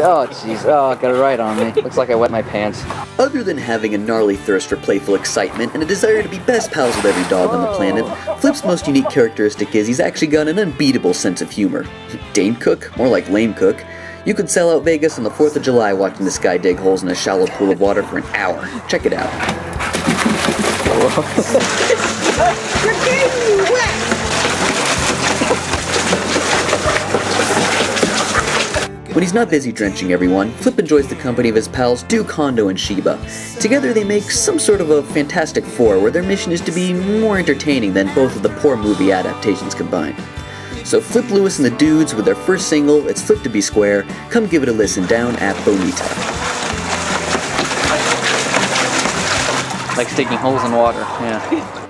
oh, jeez. Oh, got it right on me. Looks like I wet my pants. Other than having a gnarly thirst for playful excitement and a desire to be best pals with every dog on the planet, Flip's most unique characteristic is he's actually got an unbeatable sense of humor. Dane Cook? More like lame cook. You could sell out Vegas on the 4th of July watching this guy dig holes in a shallow pool of water for an hour. Check it out. When he's not busy drenching everyone, Flip enjoys the company of his pals Duke, Hondo, and Shebba. Together they make some sort of a Fantastic Four where their mission is to be more entertaining than both of the poor movie adaptations combined. So Flip Lewis and the Dudes with their first single, It's Flip to Be Square, come give it a listen down at Bonita. Like sticking holes in water. Yeah.